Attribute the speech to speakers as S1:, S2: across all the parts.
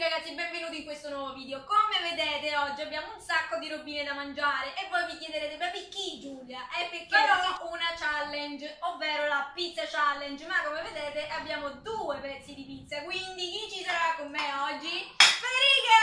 S1: ragazzi, benvenuti in questo nuovo video. Come vedete oggi abbiamo un sacco di robine da mangiare e voi vi chiederete ma perché Giulia? È perché ho una challenge, ovvero la pizza challenge, ma come vedete abbiamo due pezzi di pizza, quindi chi ci sarà con me oggi? Federica!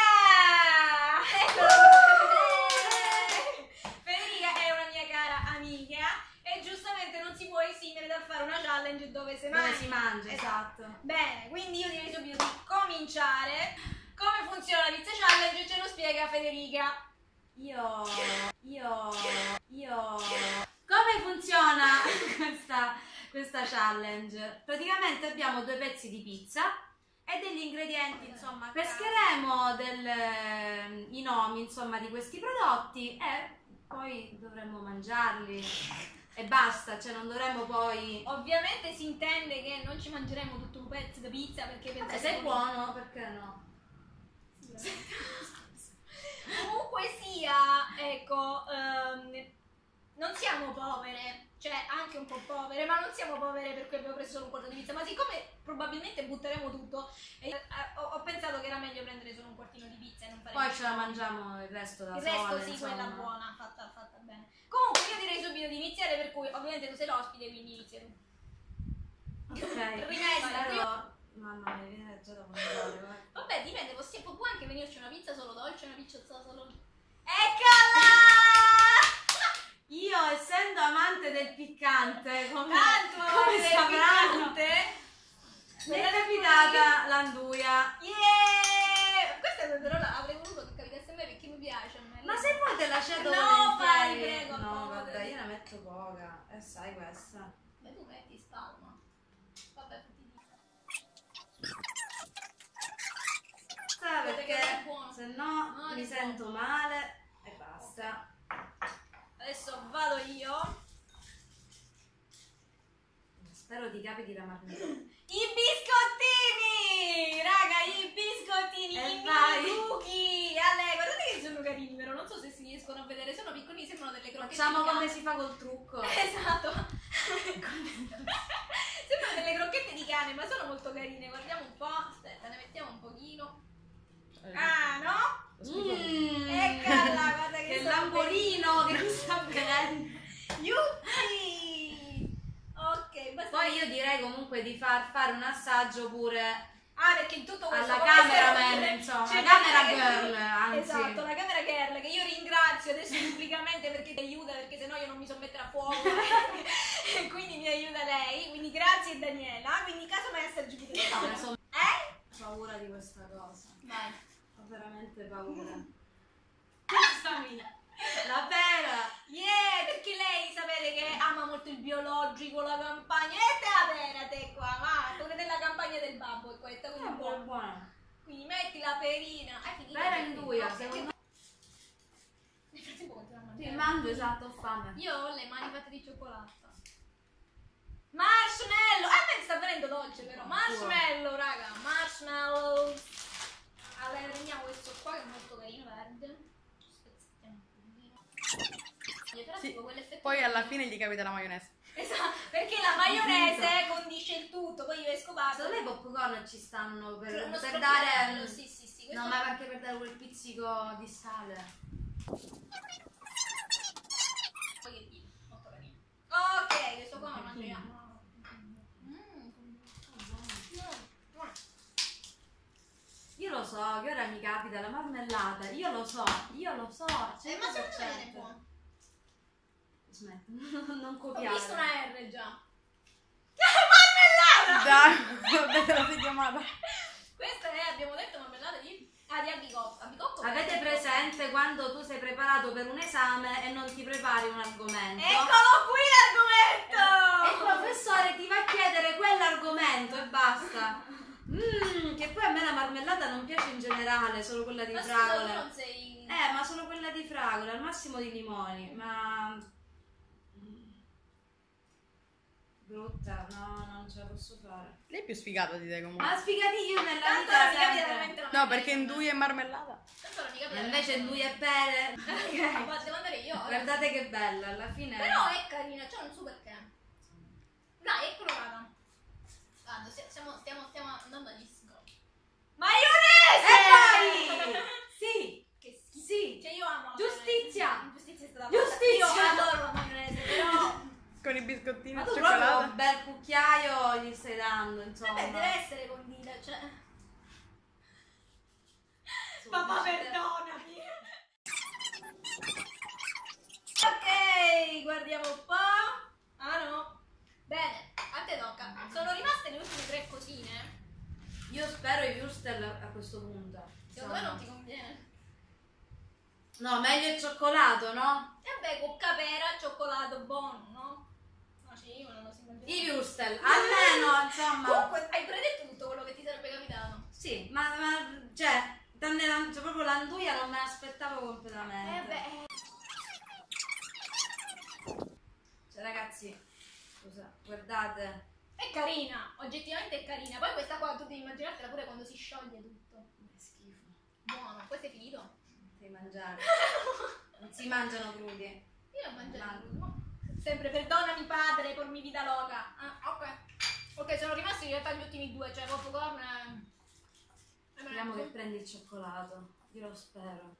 S1: Federica è una mia cara amica e giustamente non si può esimere dal fare una challenge dove si
S2: Dove
S1: mangia.
S2: si mangia, esatto.
S1: Bene, quindi io direi subito di cominciare. Come funziona la pizza challenge ce lo spiega Federica.
S2: Io, io, io. Come funziona questa, questa challenge? Praticamente abbiamo due pezzi di pizza e degli ingredienti, insomma. Pescheremo del- i nomi, insomma, di questi prodotti e poi dovremmo mangiarli. E basta, cioè non dovremmo poi...
S1: Ovviamente si intende che non ci mangeremo tutto un pezzo di pizza perché
S2: Vabbè,
S1: pensate
S2: se è buono, perché no?
S1: Comunque sia, ecco, ehm, non siamo povere, cioè anche un po' povere, ma non siamo povere per cui abbiamo preso solo un quarto di pizza, ma siccome probabilmente butteremo tutto, eh, eh, ho, ho pensato che era meglio prendere solo un quartino di pizza e non fare
S2: Poi ce la mangiamo il resto da
S1: Il
S2: sole,
S1: resto sì,
S2: insomma.
S1: quella buona, fatta, fatta bene. Comunque io direi subito di iniziare, per cui ovviamente tu sei l'ospite, quindi inizia tu.
S2: Ok.
S1: Rimessa,
S2: Però- Mamma mia, viene già da mangiare.
S1: Vabbè, dipende, possiamo, può anche venirci una pizza solo dolce, una pizza solo... Eccola!
S2: Io essendo amante del piccante, come,
S1: Tanto
S2: come
S1: piccante.
S2: mi è capitata l'anduia.
S1: Yeah! Questa però avrei voluto che capitasse a me perché mi piace a me.
S2: Ma se vuoi te la cedo
S1: No, fai, prego,
S2: No, vabbè, io ne metto poca. E sai questa.
S1: Ma tu metti spalma. Vabbè, tutti di
S2: Sa perché se no mi sento male e basta.
S1: Adesso vado io.
S2: Spero ti capiti la marmellata.
S1: I biscottini! Raga, i biscottini!
S2: E
S1: I
S2: vai.
S1: mini cookie! A lei, guardate che sono carini, però non so se si riescono a vedere. Sono piccolini, sembrano delle crocchette.
S2: Facciamo come si fa col trucco.
S1: Esatto. sembrano delle crocchette di cane, ma sono molto carine. Guardiamo un po'. Aspetta, ne mettiamo un pochino. Ah, no?
S2: Mm.
S1: Eccola, guarda che
S2: che
S1: sono
S2: lampolino che mi sta venendo.
S1: Yuppi! Ok, basta.
S2: Direi comunque di far fare un assaggio pure
S1: Ah, perché in tutto questo
S2: alla cameraman,
S1: sempre
S2: insomma,
S1: c'è
S2: la camera
S1: che-
S2: girl, anzi.
S1: Esatto, la camera girl che io ringrazio adesso pubblicamente perché ti aiuta, perché sennò io non mi so mettere a fuoco e quindi mi aiuta lei. Quindi grazie Daniela. Quindi caso mai
S2: ne so
S1: Eh?
S2: paura di questa cosa.
S1: Vai.
S2: Ho veramente paura. Scusami. La pera.
S1: Yeah, perché lei sapete che ama molto il biologico, la campagna. E te la pera te qua, ma quella della campagna del babbo è questa, quindi
S2: buona,
S1: buona.
S2: buona.
S1: Quindi metti la perina. Hai finito?
S2: In due,
S1: Nel frattempo a mangiare.
S2: Ti mangio, esatto, ho fame.
S1: Io ho le mani fatte di cioccolato. Marshmallow! A me sta venendo dolce però. Marshmallow, raga. Marshmallow. Allora, prendiamo questo qua che è molto carino, verde. Spezzettiamo un pochino. Eh, Però
S3: Sì, Poi alla fine gli capita la maionese.
S1: Esatto, perché la maionese condisce il tutto, poi io esco basta.
S2: Secondo me i popcorn ci stanno per, per
S1: scorpiello,
S2: dare...
S1: Sì, sì, sì.
S2: No, ma anche per dare quel pizzico di sale.
S1: Ok, questo qua lo mangiamo. Mm.
S2: Io lo so che ora mi capita la marmellata, io lo so, io lo so.
S1: Eh, ma secondo me è
S2: 100%.
S1: buono.
S2: Smetti, non
S1: Ho
S2: copiare.
S1: visto una R già.
S3: Dai, vabbè, te la sei chiamata.
S1: Questa è, abbiamo detto, marmellata di... Ah, di albicocco. albicocco
S2: Avete presente quando tu sei preparato per un esame e non ti prepari un argomento?
S1: Eccolo qui
S2: E il
S1: l'argomento!
S2: professore ti va a chiedere quell'argomento e basta. Mmm, che poi a me la marmellata non piace in generale, solo quella di
S1: Ma scusa, tu
S2: fragole.
S1: non sei...
S2: Eh, ma solo quella di fragole, al massimo di limoni, ma... Brutta, no, non ce la posso fare.
S3: Lei è più sfigata di te comunque.
S2: Ma sfigati io nella
S1: Tanto
S2: vita
S1: non capita
S2: sempre.
S1: veramente la
S3: No, perché in due è marmellata.
S1: Tanto non capita
S2: E invece lui è pere.
S1: Ok, ma devo andare io. eh.
S2: Guardate che bella, alla fine...
S1: Però è carina, c'è un super che. Dai, eccolo guarda. Guarda, sti- stiamo, stiamo, stiamo andando agli scopi. Maionese!
S2: E
S1: cioè... Papà perdonami! ok, guardiamo un po'. Ah no. Bene,
S2: a
S1: te tocca. Sono rimaste le ultime tre cosine.
S2: Io spero i Würstel a questo punto.
S1: Secondo me non ti conviene.
S2: No, meglio il cioccolato, no?
S1: E beh, con capera, cioccolato buono, no? No, sì, io non lo si mangia.
S2: I Würstel, almeno, insomma.
S1: Comunque, hai predetto sarebbe capitato.
S2: Sì, ma, ma cioè, tranne la- cioè, proprio l'anduia non me l'aspettavo completamente.
S1: Eh beh.
S2: Cioè, ragazzi, scusa, guardate.
S1: È carina, oggettivamente è carina. Poi questa qua tu devi immaginartela pure quando si scioglie tutto.
S2: Che schifo.
S1: Buono, questo è finito.
S2: Devi mangiare. Non si mangiano crudi.
S1: Io ho mangiato. Sempre perdonami padre, pormi vita loca. Ah, ok. Ok, sono rimasti in realtà gli ultimi due, cioè popcorn e...
S2: Speriamo che prendi il cioccolato. Io lo spero.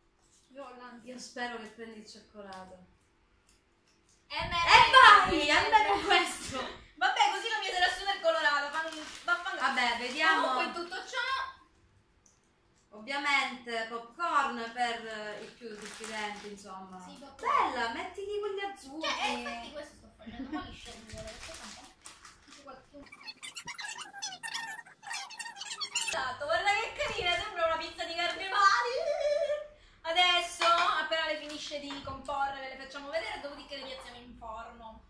S1: Io.
S2: Io spero che prendi il cioccolato.
S1: E
S2: vai, almeno questo.
S1: Vabbè, così non mi sarà super colorato. Fan- vaffanculo.
S2: Vabbè, vediamo.
S1: Comunque tutto ciò...
S2: Ovviamente popcorn per eh, i più diffidenti, insomma.
S1: Sì.
S2: Bella, mettiti quelli azzurri.
S1: Cioè, eh, infatti questo sto facendo, ma li scelgo, perché tanto... Esatto, guarda che carina, sembra una pizza di carnevali. Adesso, appena le finisce di comporre, ve le facciamo vedere, dopodiché le piazziamo in forno.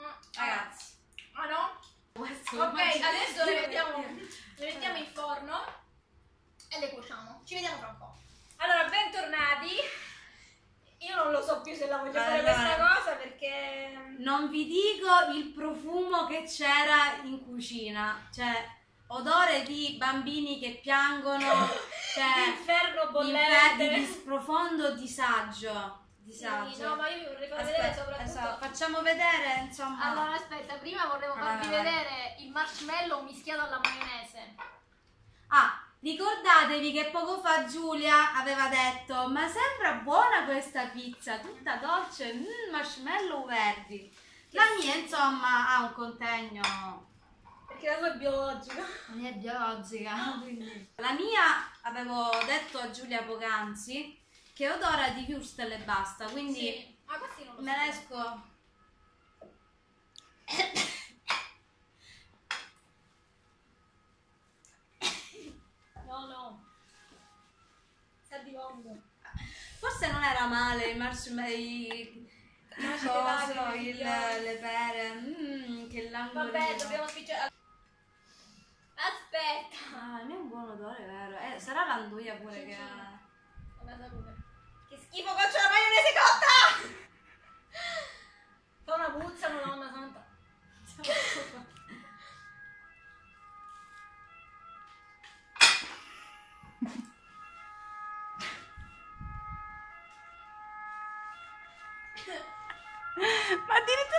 S1: Mm,
S2: Ragazzi.
S1: Ah no? Ok, adesso le mettiamo, le mettiamo in forno e le cuociamo. Ci vediamo tra un po'. Allora, bentornati. Io non lo so più se la voglio fare
S2: Allora.
S1: questa cosa perché...
S2: Non vi dico il profumo che c'era in cucina, cioè odore di bambini che piangono, cioè
S1: Inferno
S2: infer-
S1: bollente.
S2: di dis- profondo disagio.
S1: Sì,
S2: disagio.
S1: no, ma io vi vorrei far vedere soprattutto...
S2: esatto, facciamo vedere, insomma.
S1: Allora, aspetta, prima volevo farvi
S2: Allora,
S1: vedere il marshmallow mischiato alla maionese.
S2: Ah, ricordatevi che poco fa Giulia aveva detto: Ma sembra buona questa pizza, tutta dolce, mm, marshmallow verdi. La mia, insomma, ha un contegno
S1: Perché la sua è biologica.
S2: non è biologica. quindi- La mia avevo detto a Giulia poc'anzi che odora di Würstel e basta, quindi
S1: Sì.
S2: Me ne esco.
S1: No, no. Sa di vomito.
S2: Forse non era male il marshmallow. coso,
S1: lacrime,
S2: il- le pere, mm, che l'angolo.
S1: Vabbè, dobbiamo spicciare. Aspetta.
S2: Ah, mio è un buon odore, vero? Eh, sarà l'anduia pure che.
S1: salute. Che schifo faccio la maionese cotta! Fa una puzza, madonna santa.
S3: Ma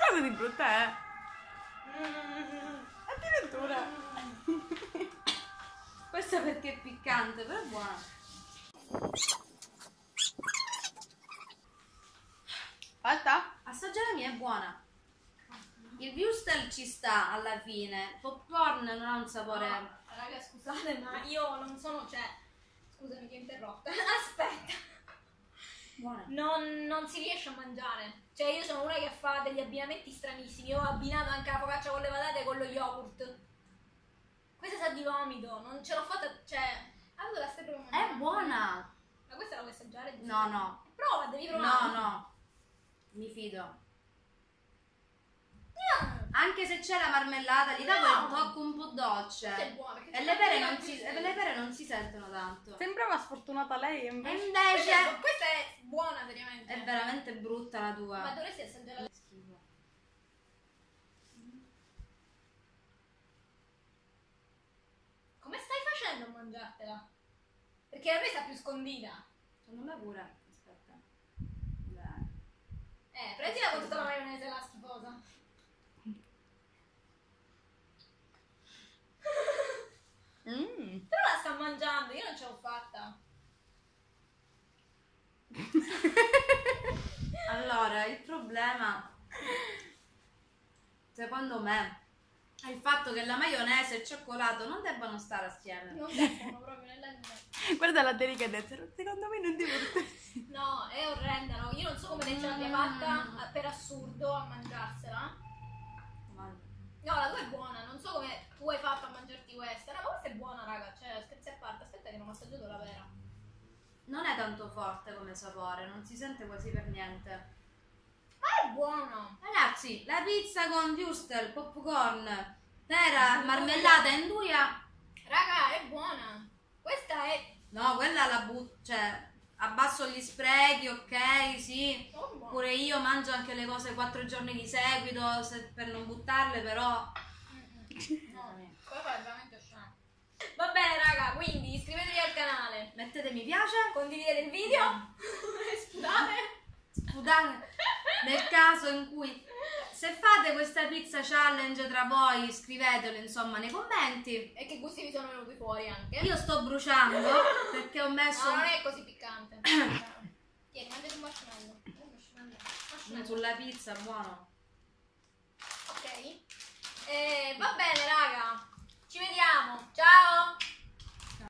S3: addirittura così brutta è.
S1: Mm.
S3: Addirittura.
S2: Questa perché è piccante, però è buona.
S3: Fatta?
S2: Assaggia la mia, è buona. Il Würstel ci sta alla fine. Popcorn non ha un sapore.
S1: Ah, raga, scusate, ma io non sono, cioè, scusami ti ho interrotta. Aspetta. Non, non si riesce a mangiare. Cioè, io sono una che fa degli abbinamenti stranissimi. Io ho abbinato anche la focaccia con le patate e con lo yogurt. Questa sa di vomito, non ce l'ho fatta, cioè... Allora stai provando.
S2: È buona.
S1: Ma questa la vuoi assaggiare?
S2: No, no.
S1: Prova, devi
S2: No,
S1: provare.
S2: no. Mi fido. Anche se c'è la marmellata, gli dà
S1: No.
S2: quel tocco un po' dolce.
S1: È buona. perché
S2: E
S1: c'è
S2: le pere, non si, e le pere non si sentono tanto.
S3: Sembrava sfortunata lei E invece.
S1: Questa è,
S2: invece
S1: questa è buona, seriamente.
S2: è veramente brutta la tua.
S1: Ma dovresti assaggiare la...
S2: Schifo.
S1: Come stai facendo a mangiartela? Perché la presa più scondita.
S2: Secondo me pure. Aspetta. Dai.
S1: Eh, prendila con tutta la maionese la schifosa.
S3: Mm.
S1: Però la sta mangiando, io non ce l'ho fatta.
S2: Allora, il problema, secondo me, è il fatto che la maionese e il cioccolato non debbano stare assieme.
S1: Non devono proprio nella mia.
S3: Guarda la delicatezza, secondo me non devo.
S1: No, è orrenda, no. Io non so come lei ce l'abbia fatta eh, per assurdo a mangiarsela.
S2: Ma-
S1: No, la tua è buona, non so come tu hai fatto a mangiarti questa. No, ma questa è buona, raga. Cioè, scherzi a parte, aspetta che non ho assaggiato la vera.
S2: Non è tanto forte come sapore, non si sente quasi per niente.
S1: Ma è buono!
S2: Ragazzi, la pizza con wurstel, popcorn, pera, marmellata e induia.
S1: Raga, è buona! Questa è...
S2: No, quella la butto, cioè abbasso gli sprechi, ok, sì. Pure io mangio anche le cose quattro giorni di seguito se- per non buttarle, però.
S1: No, questa è veramente. Va bene, raga, quindi iscrivetevi al canale.
S2: mettete mi piace,
S1: Condividete il video. Sputate.
S2: sputate nel caso in cui se fate questa pizza challenge tra voi, scrivetelo insomma nei commenti.
S1: E che gusti vi sono venuti fuori anche.
S2: Io sto bruciando perché ho messo
S1: No, non è così piccante. Tieni, mangiati un marshmallow. Un marshmallow. Marshmallow.
S2: sulla pizza, buono.
S1: Ok? Eh, va bene, raga. Ci vediamo. Ciao.